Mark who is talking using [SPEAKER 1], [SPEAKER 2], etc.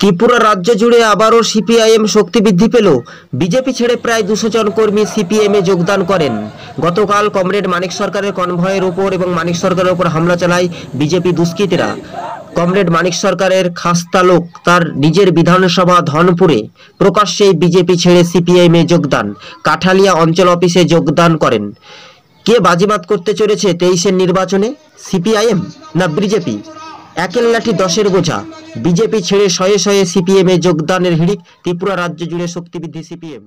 [SPEAKER 1] ত্রিপুরা রাজ্য জুড়ে আবারও সিপিআইএম শক্তি বৃদ্ধি পেল। বিজেপি ছেড়ে প্রায় দুশো জন কর্মী সিপিএমে যোগদান করেন। গতকাল কমরেড মানিক সরকারের কনভয়ের ওপর এবং মানিক সরকারের ওপর হামলা চালায় বিজেপি দুষ্কৃতীরা। কমরেড মানিক সরকারের খাস্তা লোক, তার নিজের বিধানসভা ধনপুরে প্রকাশ্যেই বিজেপি ছেড়ে সিপিআইএমে যোগদান। কাঠালিয়া অঞ্চল অফিসে যোগদান করেন। কে বাজিমাত করতে চলেছে তেইশের নির্বাচনে, সিপিআইএম না বিজেপি? একের লাঠি দশের বোঝা। বিজেপি ছেড়ে শয়ে শয়ে সিপিএম এ যোগদানের হিড়িক, ত্রিপুরা রাজ্য জুড়ে শক্তিবৃদ্ধি সিপিএম।